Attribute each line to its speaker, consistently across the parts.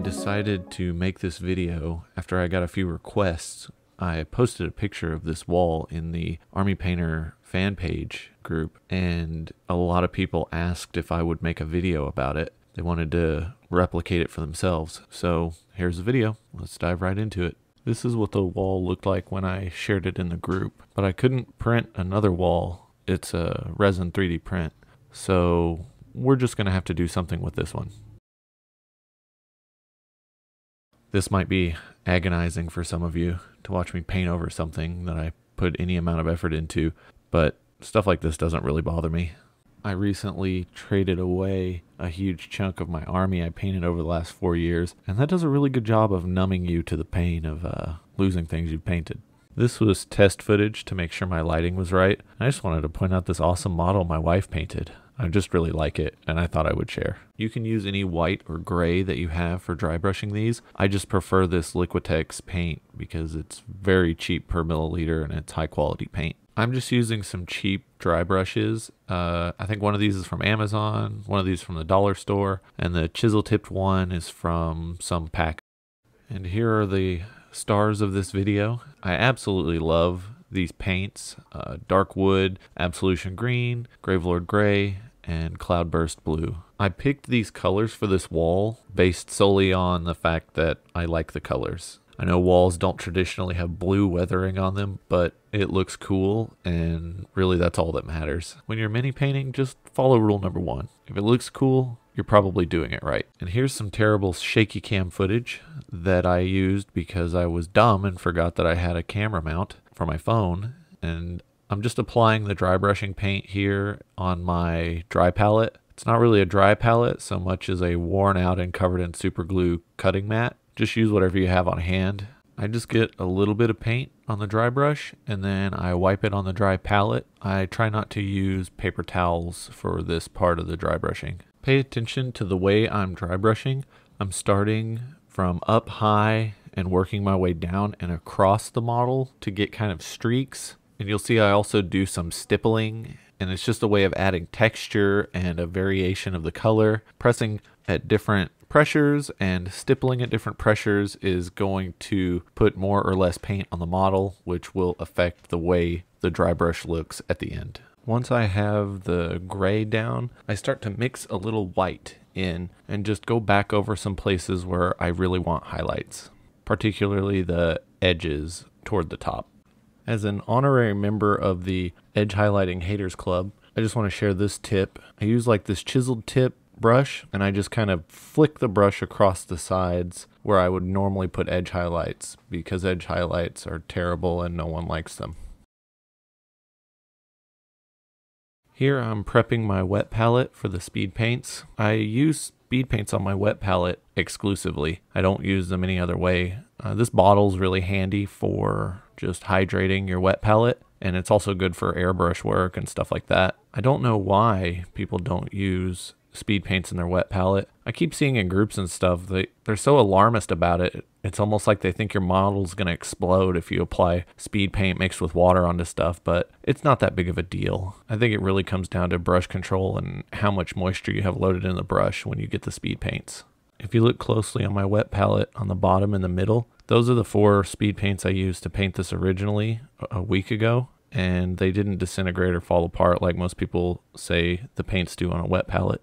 Speaker 1: I decided to make this video after I got a few requests. I posted a picture of this wall in the Army Painter fan page group, and a lot of people asked if I would make a video about it. They wanted to replicate it for themselves. So here's the video. Let's dive right into it. This is what the wall looked like when I shared it in the group, but I couldn't print another wall. It's a resin 3D print. So we're just going to have to do something with this one. This might be agonizing for some of you to watch me paint over something that I put any amount of effort into, but stuff like this doesn't really bother me. I recently traded away a huge chunk of my army I painted over the last four years, and that does a really good job of numbing you to the pain of uh, losing things you've painted. This was test footage to make sure my lighting was right. I just wanted to point out this awesome model my wife painted. I just really like it and I thought I would share. You can use any white or gray that you have for dry brushing these. I just prefer this Liquitex paint because it's very cheap per milliliter and it's high quality paint. I'm just using some cheap dry brushes. Uh, I think one of these is from Amazon, one of these from the dollar store, and the chisel tipped one is from some pack. And here are the stars of this video. I absolutely love these paints uh, Dark Wood, Absolution Green, Gravelord Gray, and Cloudburst Blue. I picked these colors for this wall based solely on the fact that I like the colors. I know walls don't traditionally have blue weathering on them, but it looks cool, and really that's all that matters. When you're mini painting, just follow rule number one. If it looks cool, you're probably doing it right. And here's some terrible shaky cam footage that I used because I was dumb and forgot that I had a camera mount for my phone. And I'm just applying the dry brushing paint here on my dry palette. It's not really a dry palette so much as a worn out and covered in super glue cutting mat. Just use whatever you have on hand. I just get a little bit of paint on the dry brush and then I wipe it on the dry palette. I try not to use paper towels for this part of the dry brushing. Pay attention to the way I'm dry brushing. I'm starting from up high and working my way down and across the model to get kind of streaks. And you'll see I also do some stippling and it's just a way of adding texture and a variation of the color. Pressing at different pressures and stippling at different pressures is going to put more or less paint on the model, which will affect the way the dry brush looks at the end. Once I have the gray down, I start to mix a little white in and just go back over some places where I really want highlights, particularly the edges toward the top. As an honorary member of the Edge Highlighting Haters Club, I just want to share this tip. I use like this chiseled tip brush and I just kind of flick the brush across the sides where I would normally put edge highlights because edge highlights are terrible and no one likes them. Here I'm prepping my wet palette for the speed paints. I use speed paints on my wet palette exclusively. I don't use them any other way. Uh, this bottle's really handy for just hydrating your wet palette and it's also good for airbrush work and stuff like that. I don't know why people don't use speed paints in their wet palette. I keep seeing in groups and stuff they they're so alarmist about it. It's almost like they think your model's going to explode if you apply speed paint mixed with water onto stuff, but it's not that big of a deal. I think it really comes down to brush control and how much moisture you have loaded in the brush when you get the speed paints. If you look closely on my wet palette on the bottom and the middle, those are the four speed paints I used to paint this originally a week ago and they didn't disintegrate or fall apart like most people say the paints do on a wet palette.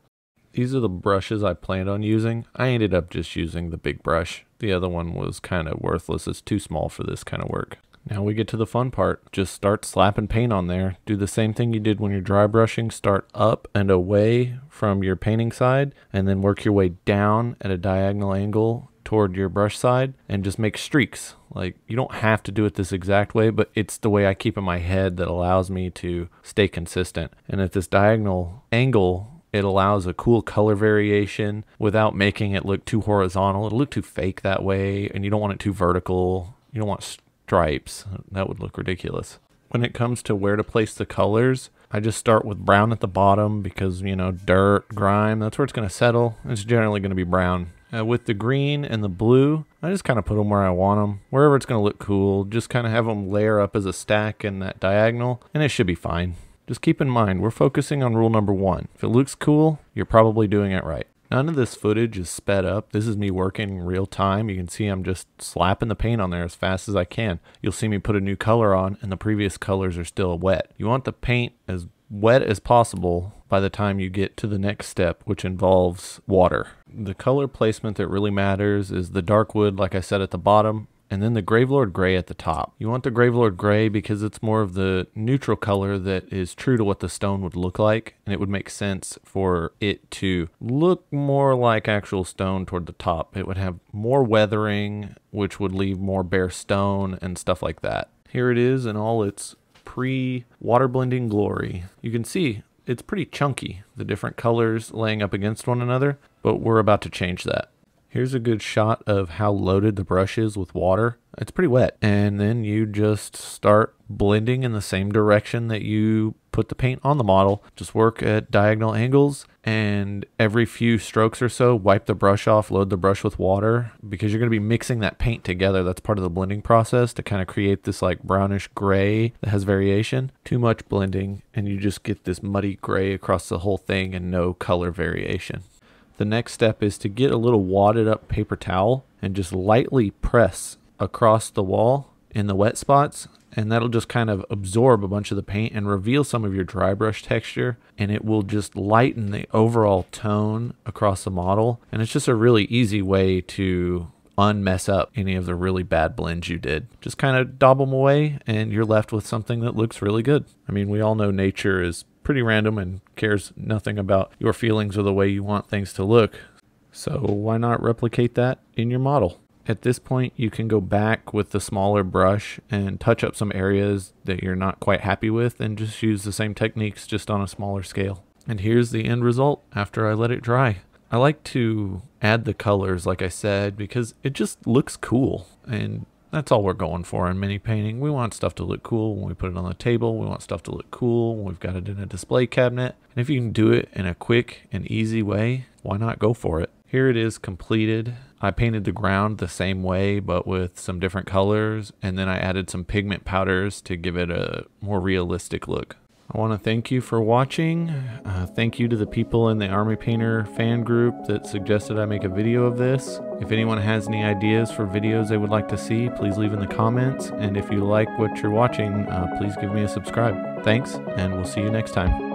Speaker 1: These are the brushes I planned on using. I ended up just using the big brush. The other one was kind of worthless. It's too small for this kind of work. Now we get to the fun part. Just start slapping paint on there. Do the same thing you did when you're dry brushing. Start up and away from your painting side and then work your way down at a diagonal angle toward your brush side and just make streaks. Like you don't have to do it this exact way, but it's the way I keep in my head that allows me to stay consistent. And at this diagonal angle, it allows a cool color variation without making it look too horizontal. It'll look too fake that way, and you don't want it too vertical. You don't want stripes. That would look ridiculous. When it comes to where to place the colors, I just start with brown at the bottom because, you know, dirt, grime, that's where it's going to settle. It's generally going to be brown. Uh, with the green and the blue, I just kind of put them where I want them, wherever it's going to look cool. Just kind of have them layer up as a stack in that diagonal, and it should be fine. Just keep in mind, we're focusing on rule number one. If it looks cool, you're probably doing it right. None of this footage is sped up. This is me working real time. You can see I'm just slapping the paint on there as fast as I can. You'll see me put a new color on and the previous colors are still wet. You want the paint as wet as possible by the time you get to the next step, which involves water. The color placement that really matters is the dark wood, like I said at the bottom, and then the Gravelord Gray at the top. You want the Gravelord Gray because it's more of the neutral color that is true to what the stone would look like, and it would make sense for it to look more like actual stone toward the top. It would have more weathering, which would leave more bare stone and stuff like that. Here it is in all its pre water blending glory. You can see it's pretty chunky, the different colors laying up against one another, but we're about to change that. Here's a good shot of how loaded the brush is with water. It's pretty wet. And then you just start blending in the same direction that you put the paint on the model. Just work at diagonal angles and every few strokes or so, wipe the brush off, load the brush with water because you're going to be mixing that paint together. That's part of the blending process to kind of create this like brownish gray that has variation. Too much blending and you just get this muddy gray across the whole thing and no color variation. The next step is to get a little wadded up paper towel and just lightly press across the wall in the wet spots and that'll just kind of absorb a bunch of the paint and reveal some of your dry brush texture and it will just lighten the overall tone across the model and it's just a really easy way to unmess up any of the really bad blends you did. Just kind of daub them away and you're left with something that looks really good. I mean, we all know nature is pretty random and cares nothing about your feelings or the way you want things to look. So why not replicate that in your model? At this point, you can go back with the smaller brush and touch up some areas that you're not quite happy with and just use the same techniques just on a smaller scale. And here's the end result after I let it dry. I like to add the colors, like I said, because it just looks cool. And that's all we're going for in mini painting. We want stuff to look cool when we put it on the table. We want stuff to look cool when we've got it in a display cabinet. And if you can do it in a quick and easy way, why not go for it? Here it is completed. I painted the ground the same way but with some different colors and then I added some pigment powders to give it a more realistic look. I want to thank you for watching. Uh, thank you to the people in the Army Painter fan group that suggested I make a video of this. If anyone has any ideas for videos they would like to see, please leave in the comments. And if you like what you're watching, uh, please give me a subscribe. Thanks, and we'll see you next time.